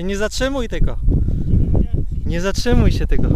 Się nie zatrzymuj tylko. Nie zatrzymuj się tylko.